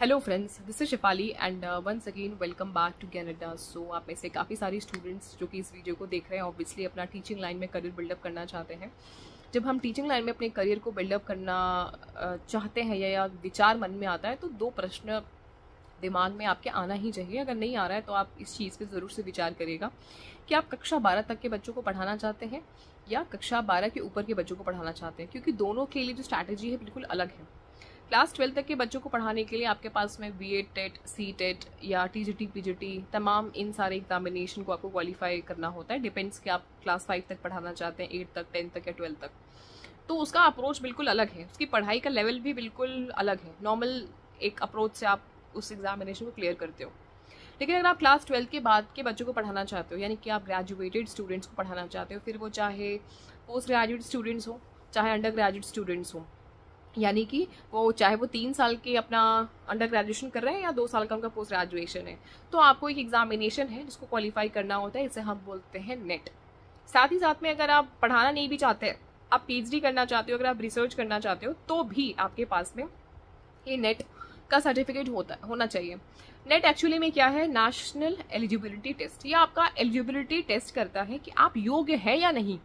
Hello friends this is Shifali and once again welcome back to Canada so आप में से काफ़ी सारी स्टूडेंट्स जो कि इस वीडियो को देख रहे हैं ऑब्वियसली अपना टीचिंग लाइन में करियर बिल्डअप करना चाहते हैं। जब हम टीचिंग लाइन में अपने करियर को बिल्डअप करना चाहते हैं या, या विचार मन में आता है तो दो प्रश्न दिमाग में आपके आना ही चाहिए। अगर नहीं आ रहा है तो आप इस चीज़ पे ज़रूर से विचार करिएगा। कि आप कक्षा बारह तक के बच्चों को पढ़ाना चाहते हैं या कक्षा बारह के ऊपर के बच्चों को पढ़ाना चाहते हैं? क्योंकि दोनों के लिए जो स्ट्रैटेजी है बिल्कुल अलग है। क्लास ट्वेल्थ तक के बच्चों को पढ़ाने के लिए आपके पास में B Ed TET C TET या T G T P G T तमाम इन सारे एग्जामिनेशन को आपको क्वालिफाई करना होता है। डिपेंड्स कि आप क्लास फाइव तक पढ़ाना चाहते हैं एट तक टेंथ तक या ट्वेल्थ तक। तो उसका अप्रोच बिल्कुल अलग है। उसकी पढ़ाई का लेवल भी बिल्कुल अलग है। नॉर्मल एक अप्रोच से आप उस एग्जामिनेशन को क्लियर करते हो। लेकिन अगर आप क्लास ट्वेल्थ के बाद के बच्चों को पढ़ाना चाहते हो, यानी कि आप ग्रेजुएटेड स्टूडेंट्स को पढ़ाना चाहते हो, फिर वो चाहे पोस्ट ग्रेजुएट स्टूडेंट्स हो, चाहे अंडर ग्रेजुएट स्टूडेंट्स हो यानी कि वो चाहे वो तीन साल के अपना अंडर ग्रेजुएशन कर रहे हैं या दो साल का उनका पोस्ट ग्रेजुएशन है। तो आपको एक एग्जामिनेशन है जिसको क्वालिफाई करना होता है, इसे हम बोलते हैं नेट साथ ही साथ में अगर आप पढ़ाना नहीं भी चाहते, आप पीएचडी करना चाहते हो, अगर आप रिसर्च करना चाहते हो तो भी आपके पास में ये नेट का सर्टिफिकेट होता, होना चाहिए। नेट एक्चुअली में क्या है? नेशनल एलिजिबिलिटी टेस्ट ये आपका एलिजिबिलिटी टेस्ट करता है कि आप योग्य है या नहीं।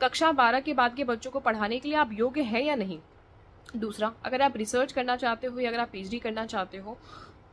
कक्षा बारह के बाद के बच्चों को पढ़ाने के लिए आप योग्य है या नहीं। दूसरा, अगर आप रिसर्च करना चाहते हो या अगर आप पीएचडी करना चाहते हो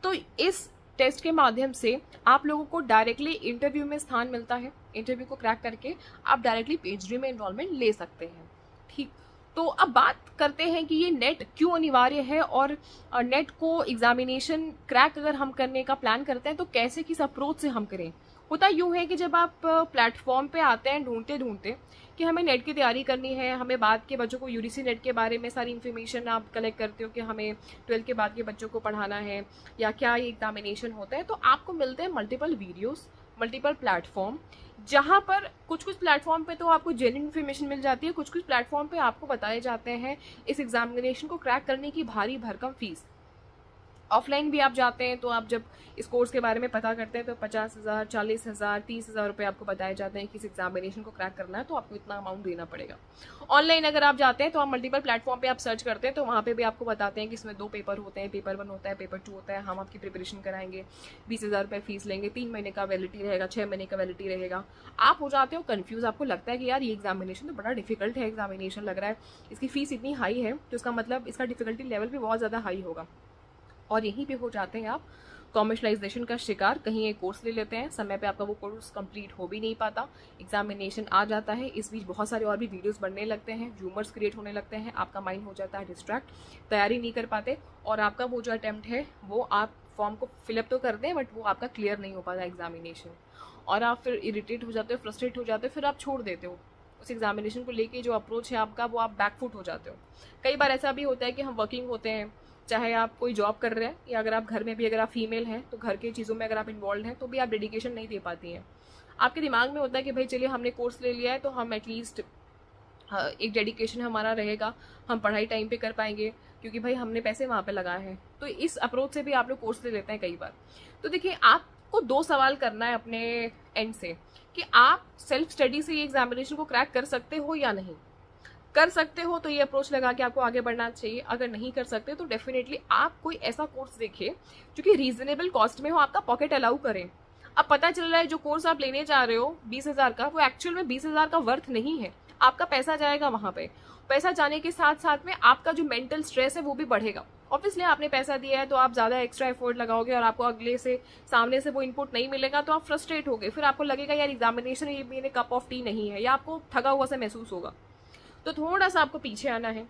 तो इस टेस्ट के माध्यम से आप लोगों को डायरेक्टली इंटरव्यू में स्थान मिलता है। इंटरव्यू को क्रैक करके आप डायरेक्टली पीएचडी में इन्वॉल्वमेंट ले सकते हैं। ठीक। तो अब बात करते हैं कि ये नेट क्यों अनिवार्य है और नेट को एग्जामिनेशन क्रैक अगर हम करने का प्लान करते हैं तो कैसे किस अप्रोच से हम करें? होता यूँ है कि जब आप प्लेटफॉर्म पे आते हैं ढूंढते ढूंढते कि हमें नेट की तैयारी करनी है, हमें बाद के बच्चों को यूडीसी नेट के बारे में सारी इन्फॉर्मेशन आप कलेक्ट करते हो कि हमें ट्वेल्थ के बाद के बच्चों को पढ़ाना है या क्या एग्जामिनेशन होता है तो आपको मिलते हैं मल्टीपल वीडियोस मल्टीपल प्लेटफॉर्म जहाँ पर कुछ कुछ प्लेटफॉर्म पे तो आपको जेन्यून इन्फॉर्मेशन मिल जाती है कुछ कुछ प्लेटफॉर्म पे आपको बताए जाते हैं, इस एग्जामिनेशन को क्रैक करने की भारी भरकम फ़ीस ऑफलाइन भी आप जाते हैं तो आप जब इस कोर्स के बारे में पता करते हैं तो पचास हज़ार, चालीस हज़ार, तीस हज़ार रुपये आपको बताए जाते हैं कि इस एग्जामिनेशन को क्रैक करना है तो आपको इतना अमाउंट देना पड़ेगा। ऑनलाइन अगर आप जाते हैं तो आप मल्टीपल प्लेटफॉर्म पे आप सर्च करते हैं तो वहाँ पे भी आपको बताते हैं कि इसमें दो पेपर होते हैं पेपर वन होता है पेपर टू होता है, हम आपकी प्रिपरेशन कराएँगे, बीस हज़ार रुपये फ़ीस लेंगे, तीन महीने का वैलिटी रहेगा छः महीने का वैलिटी रहेगा। आप हो जाते हो कन्फ्यूज़ आपको लगता है कि यार ये एग्जामिनेशन तो बड़ा डिफ़िकल्ट है एग्जामिनेशन लग रहा है, इसकी फ़ीस इतनी हाई है तो इसका मतलब इसका डिफिकल्टी लेवल भी बहुत ज़्यादा हाई होगा। और यहीं पे हो जाते हैं आप कॉमर्शलाइजेशन का शिकार। कहीं एक कोर्स ले लेते हैं, समय पे आपका वो कोर्स कंप्लीट हो भी नहीं पाता। एग्जामिनेशन आ जाता है, इस बीच बहुत सारे और भी वीडियोस बनने लगते हैं रूमर्स क्रिएट होने लगते हैं, आपका माइंड हो जाता है डिस्ट्रैक्ट तैयारी नहीं कर पाते और आपका वो जो अटैम्प्ट है, वो आप फॉर्म को फिलअप तो कर दें बट वो आपका क्लियर नहीं हो पाता एग्जामिनेशन और आप फिर इरिटेट हो जाते हो फ्रस्ट्रेट हो जाते हो, फिर आप छोड़ देते हो। उस एग्जामिनेशन को लेके जो अप्रोच है आपका, वो आप बैकफुट हो जाते हो। कई बार ऐसा भी होता है कि हम वर्किंग होते हैं चाहे आप कोई जॉब कर रहे हैं, या अगर आप घर में भी अगर आप फीमेल हैं तो घर की चीज़ों में अगर आप इन्वॉल्व हैं तो भी आप डेडिकेशन नहीं दे पाती हैं। आपके दिमाग में होता है कि भाई चलिए हमने कोर्स ले लिया है तो हम एटलीस्ट एक डेडिकेशन हमारा रहेगा, हम पढ़ाई टाइम पे कर पाएँगे, क्योंकि भाई हमने पैसे वहाँ पे लगाए हैं। तो इस अप्रोच से भी आप लोग कोर्स ले लेते हैं कई बार। तो देखिए, आपको दो सवाल करना है अपने एंड से, कि आप सेल्फ स्टडी से ये एग्जामिनेशन को क्रैक कर सकते हो या नहीं? कर सकते हो तो ये अप्रोच लगा के आपको आगे बढ़ना चाहिए। अगर नहीं कर सकते तो डेफिनेटली आप कोई ऐसा कोर्स देखिए जो कि रीजनेबल कॉस्ट में हो, आपका पॉकेट अलाउ करें। अब पता चल रहा है, जो कोर्स आप लेने जा रहे हो, बीस हज़ार का, वो एक्चुअल में बीस हज़ार का वर्थ नहीं है। आपका पैसा जाएगा वहाँ पे। पैसा जाने के साथ साथ में आपका जो मेंटल स्ट्रेस है, वो भी बढ़ेगा। ऑब्वियसली आपने पैसा दिया है तो आप ज़्यादा एक्स्ट्रा एफर्ट लगाओगे और आपको अगले से, सामने से वो इनपुट नहीं मिलेगा तो आप फ्रस्ट्रेट होगे। फिर आपको लगेगा, यार एग्जामिनेशन ये मेरे कप ऑफ़ टी नहीं है। या आपको थका हुआ सा महसूस होगा। तो थोड़ा सा आपको पीछे आना है,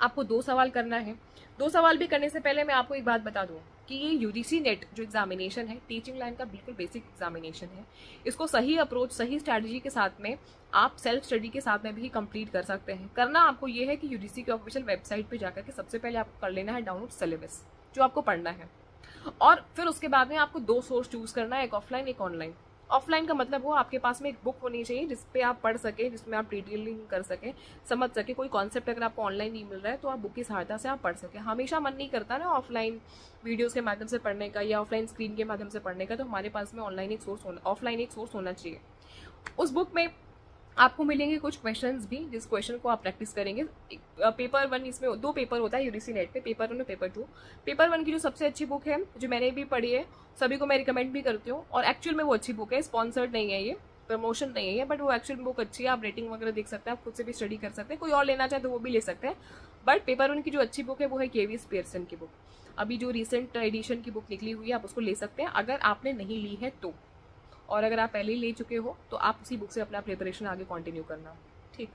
आपको दो सवाल करना है। दो सवाल भी करने से पहले मैं आपको एक बात बता दूँ कि ये यूजीसी नेट जो एग्जामिनेशन है टीचिंग लाइन का बिल्कुल बेसिक एग्जामिनेशन है। इसको सही अप्रोच सही स्ट्रैटेजी के साथ में आप सेल्फ स्टडी के साथ में भी कंप्लीट कर सकते हैं। करना आपको ये है कि यूजीसी की ऑफिशियल वेबसाइट पे जाकर के सबसे पहले आपको कर लेना है डाउनलोड सिलेबस जो आपको पढ़ना है। और फिर उसके बाद में आपको दो सोर्स चूज़ करना है, एक ऑफलाइन एक ऑनलाइन ऑफलाइन का मतलब हो, आपके पास में एक बुक होनी चाहिए जिसपे आप पढ़ सके, जिसमें आप डिटेलिंग कर सके, समझ सके, कोई कॉन्सेप्ट अगर आपको ऑनलाइन नहीं मिल रहा है तो आप बुक की सहायता से आप पढ़ सके। हमेशा मन नहीं करता ना ऑफलाइन वीडियोस के माध्यम से पढ़ने का या ऑफलाइन स्क्रीन के माध्यम से पढ़ने का तो हमारे पास में ऑनलाइन एक सोर्स होना ऑफलाइन एक सोर्स होना चाहिए। उस बुक में आपको मिलेंगे कुछ क्वेश्चंस भी, जिस क्वेश्चन को आप प्रैक्टिस करेंगे। पेपर वन इसमें दो पेपर होता है यूडीसी नेट पे पेपर वन और पेपर टू पेपर वन की जो सबसे अच्छी बुक है, जो मैंने भी पढ़ी है, सभी को मैं रिकमेंड भी करती हूँ। और एक्चुअल में वो अच्छी बुक है स्पॉन्सर्ड नहीं है ये प्रमोशन नहीं है बट वो एक्चुअल बुक अच्छी है, आप रेटिंग वगैरह देख सकते हैं, आप खुद से भी स्टडी कर सकते हैं। कोई और लेना चाहे तो वो भी ले सकते हैं। बट पेपर वन की जो अच्छी बुक है, वो है के वी की बुक अभी जो रिसेंट एडिशन की बुक निकली हुई है, आप उसको ले सकते हैं। अगर आपने नहीं ली है तो। और अगर आप पहले ही ले चुके हो तो आप उसी बुक से अपना प्रिपरेशन आगे कंटिन्यू करना। ठीक?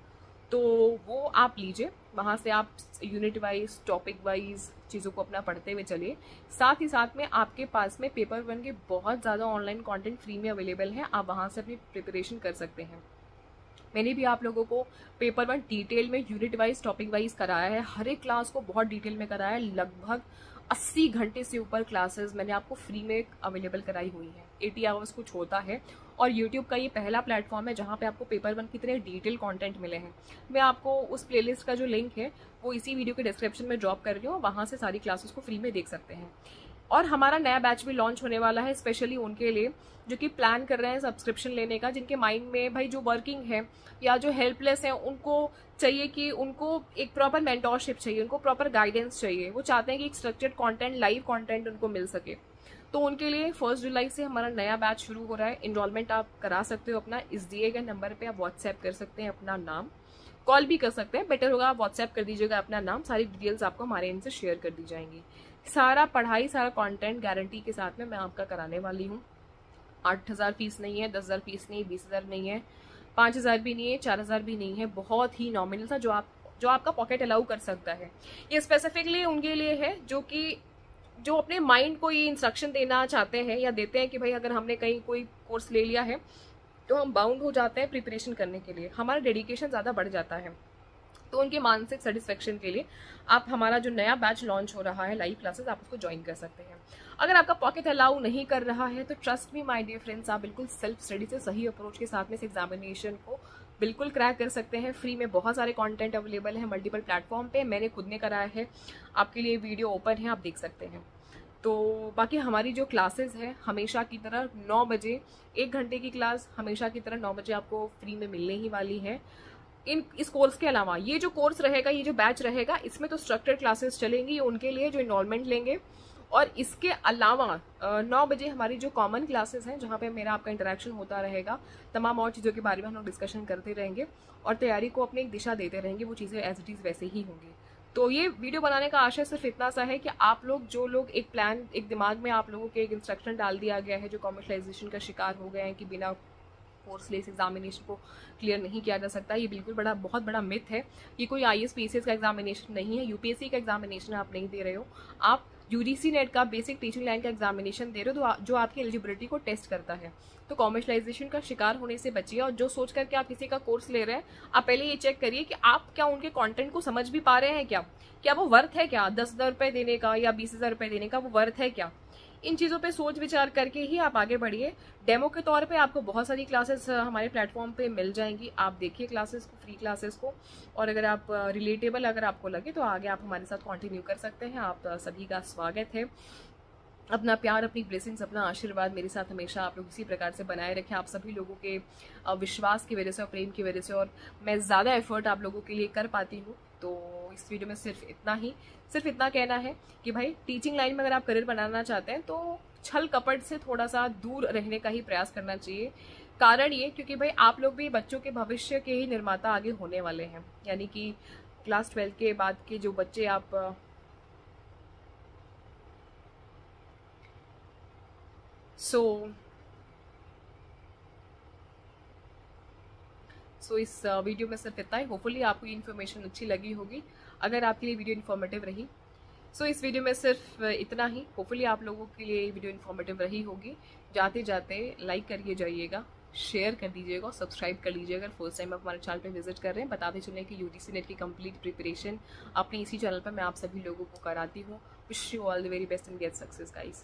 तो वो आप लीजिए। वहाँ से आप यूनिट वाइज टॉपिक वाइज चीज़ों को अपना पढ़ते हुए चलिए। साथ ही साथ में आपके पास में पेपर वन के बहुत ज़्यादा ऑनलाइन कंटेंट फ्री में अवेलेबल है। आप वहाँ से अपनी प्रिपरेशन कर सकते हैं। मैंने भी आप लोगों को पेपर वन डिटेल में यूनिट वाइज टॉपिक वाइज कराया है। हर एक क्लास को बहुत डिटेल में कराया है। लगभग 80 घंटे से ऊपर क्लासेस मैंने आपको फ्री में अवेलेबल कराई हुई है। 80 आवर्स कुछ होता है। और यूट्यूब का ये पहला प्लेटफॉर्म है जहाँ पे आपको पेपर वन कितने डिटेल कंटेंट मिले हैं। मैं आपको उस प्लेलिस्ट का जो लिंक है, वो इसी वीडियो के डिस्क्रिप्शन में ड्रॉप कर रही हूँ। वहाँ से सारी क्लासेस को फ्री में देख सकते हैं। और हमारा नया बैच भी लॉन्च होने वाला है स्पेशली उनके लिए, जो कि प्लान कर रहे हैं सब्सक्रिप्शन लेने का, जिनके माइंड में भाई जो वर्किंग है या जो हेल्पलेस है, उनको चाहिए कि उनको एक प्रॉपर मेंटोरशिप चाहिए, उनको प्रॉपर गाइडेंस चाहिए। वो चाहते हैं कि एक स्ट्रक्चर्ड कंटेंट लाइव कंटेंट उनको मिल सके। तो उनके लिए फ़र्स्ट जुलाई से हमारा नया बैच शुरू हो रहा है। इनरोलमेंट आप करा सकते हो अपना। इस दिए गए नंबर पर आप व्हाट्सएप कर सकते हैं अपना नाम। कॉल भी कर सकते हैं। बेटर होगा आप व्हाट्सएप कर दीजिएगा अपना नाम। सारी डिटेल्स आपको हमारे इनसे शेयर कर दी जाएँगी। सारा पढ़ाई, सारा कंटेंट गारंटी के साथ में मैं आपका कराने वाली हूँ। आठ हज़ार फ़ीस नहीं है, दस हज़ार फ़ीस नहीं, बीस हज़ार नहीं है, पाँच हज़ार भी नहीं है, चार हज़ार भी नहीं है। बहुत ही नॉमिनल था जो आप, जो आपका पॉकेट अलाउ कर सकता है। ये स्पेसिफिकली उनके लिए है जो कि, जो अपने माइंड को ये इंस्ट्रक्शन देना चाहते हैं या देते हैं कि भाई अगर हमने कहीं कोई कोर्स ले लिया है तो हम बाउंड हो जाते हैं प्रिपरेशन करने के लिए। हमारा डेडिकेशन ज़्यादा बढ़ जाता है। तो उनके मानसिक सेटिस्फेक्शन के लिए। आप, हमारा जो नया बैच लॉन्च हो रहा है लाइव क्लासेस आप उसको ज्वाइन कर सकते हैं। अगर आपका पॉकेट अलाउ नहीं कर रहा है तो trust me my dear friends आप बिल्कुल सेल्फ स्टडी से सही अप्रोच के साथ में इस एग्जामिनेशन को बिल्कुल क्रैक कर सकते हैं। फ्री में बहुत सारे कंटेंट अवेलेबल है मल्टीपल प्लेटफॉर्म पे, मैंने खुद ने कराया है। आपके लिए वीडियो ओपन है, आप देख सकते हैं। तो बाकी हमारी जो क्लासेस है, हमेशा की तरह नौ बजे, एक घंटे की क्लास हमेशा की तरह नौ बजे आपको फ्री में मिलने ही वाली है। इन, इस कोर्स के अलावा, ये जो कोर्स रहेगा, ये जो बैच रहेगा, इसमें तो स्ट्रक्चर्ड क्लासेस चलेंगी उनके लिए जो इनरोलमेंट लेंगे। और इसके अलावा नौ बजे हमारी जो कॉमन क्लासेस हैं, जहाँ पे मेरा आपका इंटरेक्शन होता रहेगा, तमाम और चीज़ों के बारे में हम लोग डिस्कशन करते रहेंगे और तैयारी को अपनी एक दिशा देते रहेंगे, वो चीज़ें एज इट इज़ वैसे ही होंगी। तो ये वीडियो बनाने का आशय सिर्फ़ इतना सा है कि आप लोग, जो लोग एक प्लान एक दिमाग में आप लोगों के एक इंस्ट्रक्शन डाल दिया गया है, जो कॉमर्शलाइजेशन का शिकार हो गए हैं कि बिना कोर्स लेस एग्जामिनेशन को क्लियर नहीं किया जा सकता, ये बिल्कुल बड़ा, बहुत बड़ा मिथ है। ये कोई आई एस पी का एग्जामिनेशन नहीं है यूपीएससी का एग्जामिनेशन आप नहीं दे रहे हो। आप यूडीसी नेट का बेसिक टीचिंग लाइन का एग्जामिनेशन दे रहे हो तो जो आपकी एलिजिबिलिटी को टेस्ट करता है। तो कॉमर्शलाइजेशन का शिकार होने से बचिए और जो सोच करके आप किसी का कोर्स ले रहे हैं, आप पहले ये चेक करिए कि आप क्या उनके कंटेंट को समझ भी पा रहे हैं क्या? क्या वो वर्थ है क्या? दस हज़ार रुपये देने का या बीस हज़ार रुपये देने का वो वर्थ है क्या? इन चीज़ों पे सोच विचार करके ही आप आगे बढ़िए। डेमो के तौर पे आपको बहुत सारी क्लासेस हमारे प्लेटफॉर्म पे मिल जाएँगी। आप देखिए क्लासेस को फ्री क्लासेस को। और अगर आप रिलेटेबल अगर आपको लगे तो आगे आप हमारे साथ कंटिन्यू कर सकते हैं। आप सभी का स्वागत है। अपना प्यार, अपनी ब्लेसिंग्स अपना आशीर्वाद मेरे साथ हमेशा आप लोग इसी प्रकार से बनाए रखें। आप सभी लोगों के विश्वास की वजह से और प्रेम की वजह से। और मैं ज़्यादा एफर्ट आप लोगों के लिए कर पाती हूँ। तो इस वीडियो में सिर्फ़ इतना ही सिर्फ़ इतना कहना है कि भाई टीचिंग लाइन में अगर आप करियर बनाना चाहते हैं तो छल कपट से थोड़ा सा दूर रहने का ही प्रयास करना चाहिए। कारण ये क्योंकि भाई आप लोग भी बच्चों के भविष्य के ही निर्माता आगे होने वाले हैं। यानी कि क्लास ट्वेल्थ के बाद के जो बच्चे आप सो so, सो इस वीडियो में सिर्फ़ इतना ही। होपफुली आपको ये इन्फॉर्मेशन अच्छी लगी होगी अगर आपके लिए वीडियो इन्फॉर्मेटिव रही। सो so, इस वीडियो में सिर्फ़ इतना ही। होपफुली आप लोगों के लिए वीडियो इन्फॉर्मेटिव रही होगी। जाते जाते लाइक करिए जाइएगा शेयर कर दीजिएगा और सब्सक्राइब कर लीजिएगा। अगर फ़र्स्ट टाइम आप हमारे चैनल पे विज़िट कर रहे हैं बताते चलें कि यूडीसी नेट की कंप्लीट प्रिपरेशन अपने इसी चैनल पर मैं आप सभी लोगों को कराती हूँ। Wish you all the very best and get success guys